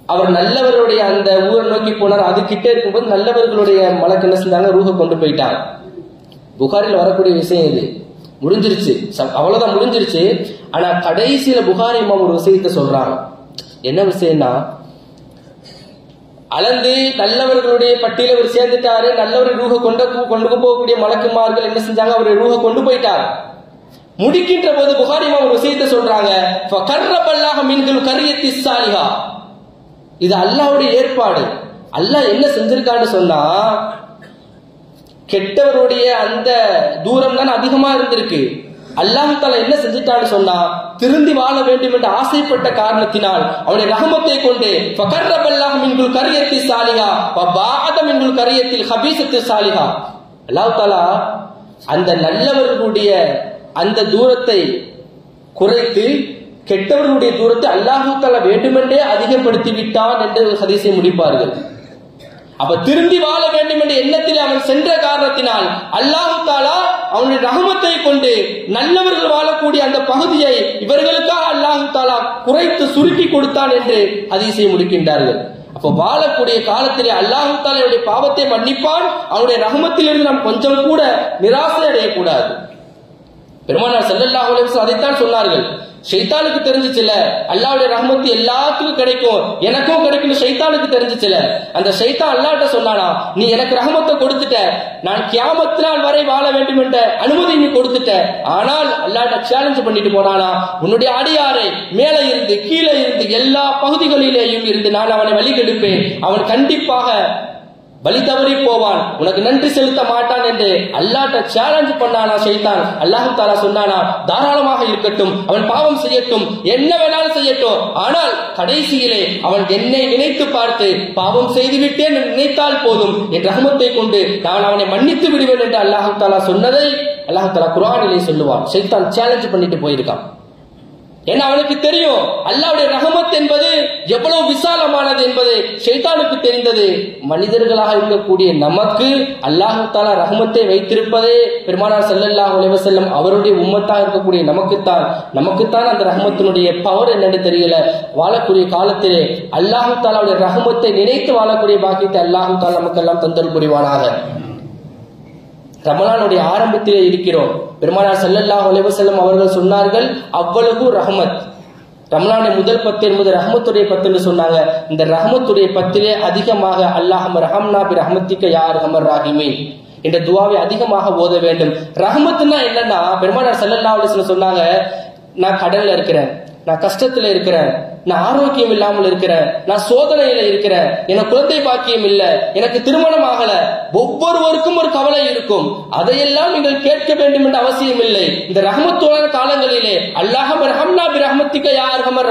அவர் நல்லவர்களுடைய அந்த ஊரை நோக்கி போனார். அது கிட்ட இருக்கும்போது நல்லவர்களுடைய மலக்கு என்ன செஞ்சாங்க? ரூஹ கொண்டு போயிட்டாங்க புகாரில் வரக்கூடிய விஷயம் இது. முடிஞ்சிருச்சு. ச- அவ்வளவுதான் முடிஞ்சிருச்சு. ஆனா கடைசியில புகாரி இமாம் ஒரு விஷயத்த சொல்றாங்க என்ன விஷயம்னா அளந்து நல்லவர்களுடைய பட்டியல அவர் சேர்ந்துட்டாரு நல்லவர் ரூஹ கொண்டு கொண்டு போகக்கூடிய மலக்குமார்கள் என்ன செஞ்சாங்க? அவருடைய ரூஹ கொண்டு போயிட்டார் முடிக்கின்ற போது புகாரி இமாம் ஒரு விஷயத்த சொல்றாங்க. கர்ரபல்லாக மீன்கள் கரியத்தி சாலிஹா இது அல்லாவுடைய ஏற்பாடு. அல்லாஹ் என்ன செஞ்சிருக்கான்னு சொன்னா கெட்டவருடைய அந்த தூரம் தான் அதிகமா இருந்திருக்கு. அல்லாஹால என்ன செஞ்சுட்டான்னு சொன்னா திருந்தி வாழ வேண்டும் என்று ஆசைப்பட்ட காரணத்தினால் அவனை ரஹமத்தை கொண்டு ஃபகர்ரபல்லாஹ் மின்குல் கரியத்தில் சாலிஹா வபாஅத மின்குல் கரியத்தில் ஹபீசத்தில் சாலிஹா. அல்லாஹாலா அந்த நல்லவர்களுடைய அந்த தூரத்தை குறைத்து கெட்டவர்களுடைய தூரத்தை அல்லாஹு தலா வேண்டுமென்றே அதிகப்படுத்தி விட்டான் என்று ஹதீஸை முடிப்பார்கள். அப்ப திரும்பி வாழ வேண்டும் என்ற எண்ணத்தில் அவன் சென்ற காரணத்தினால் அல்லாஹு தாலா அவனுடைய ரகமத்தை கொண்டு நல்லவர்கள் வாழக்கூடிய அந்த பகுதியை இவர்களுக்காக அல்லாஹு தாலா குறைத்து சுருக்கி கொடுத்தான் என்று அதிசயம் முடிக்கின்றார்கள். அப்ப வாழக்கூடிய காலத்திலே அல்லாஹு தாலாவுடைய பாவத்தை மன்னிப்பான் அவனுடைய ரகமத்திலிருந்து நாம் கொஞ்சம் கூட நிராசை அடையக்கூடாது. பெருமானார் ஸல்லல்லாஹு அதைத்தான் சொன்னார்கள். ஷைத்தானுக்கு தெரிஞ்சுச்சுல. அல்லாவுடைய ரஹமத்து எல்லாத்துக்கும் கிடைக்கும். எனக்கும் கிடைக்கும் ஷைத்தானுக்கு தெரிஞ்சுச்சுல. அந்த ஷைத்தான் அல்லாட்ட சொன்னானா நீ எனக்கு ரஹமத்தை கொடுத்துட்ட. நான் கியாமத்து நாள் வரை வாழ வேண்டும் என்ற அனுமதி நீ கொடுத்துட்ட. ஆனால் அல்லாட்ட சேலஞ்ச் பண்ணிட்டு போனானா உன்னுடைய அடியாரை மேலே இருந்து கீழே இருந்து எல்லா பகுதிகளிலேயும் இருந்து நான் அவனை வழிகெடுப்பேன். அவன் கண்டிப்பாக பலி தவறி போவான். உனக்கு நன்றி செலுத்த மாட்டான் என்று அல்லாட்ட சேலஞ்ச் பண்ணானா செய்தான் அல்லாஹு தாலா சொன்னானா தாராளமாக இருக்கட்டும் அவன் பாவம் செய்யட்டும் என்ன வேணாலும் செய்யட்டும். ஆனால் கடைசியிலே அவன் என்னை நினைத்து பார்த்து பாவம் செய்து விட்டேன் நினைத்தால் போதும் என் ரகமத்தை கொண்டு நான் அவனை மன்னித்து விடுவேன் என்று அல்லாஹு தாலா சொன்னதை அல்லாஹு தாலா குரானிலே சொல்லுவான். செய்தான் சேலஞ்ச் பண்ணிட்டு போயிருக்கான். ஏன்னா அவனுக்கு தெரியும்? அல்லாவுடைய ரஹமத் என்பது எவ்வளவு விசாலமானது என்பது ஷைத்தானுக்கு தெரிந்தது. மனிதர்களாக இருக்கக்கூடிய நமக்கு அல்லாஹு தாலா ரஹமத்தை வைத்திருப்பதே பெருமானார் செல்லல்லா அலைஹி அவருடைய உம்மத்தாக இருக்கக்கூடிய நமக்குத்தான். நமக்குத்தான் அந்த ரஹமத்தினுடைய பவர் என்னன்னு தெரியல. வாழக்கூடிய காலத்திலே அல்லாஹு தாலாவுடைய ரஹமத்தை நினைத்து வாழக்கூடிய பாக்கியத்தை அல்லாஹு தாலா நமக்கெல்லாம் தந்தல் புரிவானாக. ரமலானுடைய ஆரம்பத்திலே இருக்கிறோம். பெருமானார் சல்லல்லா அலைஹி அவர்கள் சொன்னார்கள் அவ்வளவு ரஹமத். ரமலானுடைய முதல் பத்து என்பது ரஹமத்துடைய பத்து என்று சொன்னாங்க. இந்த ரஹமத்துடைய பத்திலே அதிகமாக அல்லாஹம் ரஹம்னா பி ரஹமத்திக்க யார் ஹமர் ராகிமே என்ற துவாவை அதிகமாக ஓத வேண்டும். ரஹமத்துனா என்னன்னா பெருமானார் சல்லல்லா அலைஹி சொன்னாங்க நான் கடல்ல இருக்கிறேன். நான் கஷ்டத்துல இருக்கிறேன். நான் ஆரோக்கியம் இல்லாமல் இருக்கிறேன் நான் சோதனையில இருக்கிறேன் எனக்கு குழந்தை பாக்கியம் இல்ல எனக்கு திருமணம் ஆகல ஒவ்வொருவருக்கும் ஒரு கவலை இருக்கும். அதையெல்லாம் நீங்கள் கேட்க வேண்டும் என்ற அவசியம் இல்லை. இந்த ரஹமத்துவான காலங்களிலே அல்லாஹம் ரஹம்னா பி ரஹமத்திக்க யார் ஹமர்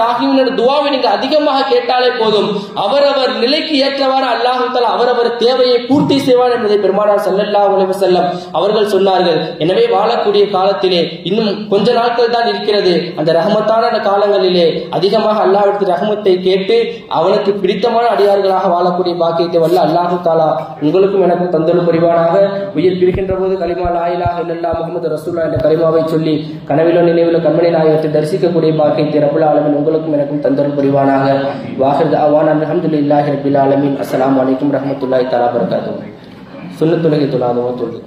துவாவை நீங்க அதிகமாக கேட்டாலே போதும். அவரவர் நிலைக்கு ஏற்றவாறு அல்லாஹு தஆலா அவரவர் தேவையை பூர்த்தி செய்வார் என்பதை பெருமானார் சல்லல்லா உலக செல்லம் அவர்கள் சொன்னார்கள். எனவே வாழக்கூடிய காலத்திலே இன்னும் கொஞ்ச நாட்கள் தான் இருக்கிறது. அந்த ரஹமத்தான காலங்களிலே அதிகமாக அல்லாஹ் அல்லாஹ்விடத்தில் ரஹமத்தை கேட்டு அவனுக்கு பிடித்தமான அடியார்களாக வாழக்கூடிய பாக்கியத்தை வல்ல அல்லாஹு தாலா உங்களுக்கும் எனக்கும் தந்தரும் புரிவானாக. உயிர் பிரிக்கின்ற போது கலிமா லாயிலாக இல்லல்லா முகமது ரசூல்லா என்ற கலிமாவை சொல்லி கனவிலோ நினைவிலோ கண்மணி நாயகத்தை தரிசிக்கக்கூடிய பாக்கியத்தை ரபுல் ஆலமின் உங்களுக்கும் எனக்கும் தந்தரும் புரிவானாக. வாஹிர் அவான் அல்ஹம்துலில்லாஹி ரபில் ஆலமின். அஸ்லாம் அலைக்கும் ரஹ்மத்துல்லாஹி தஆலா பரகாதும் சுன்னத்துலகி தொழாதவோ தொழுது.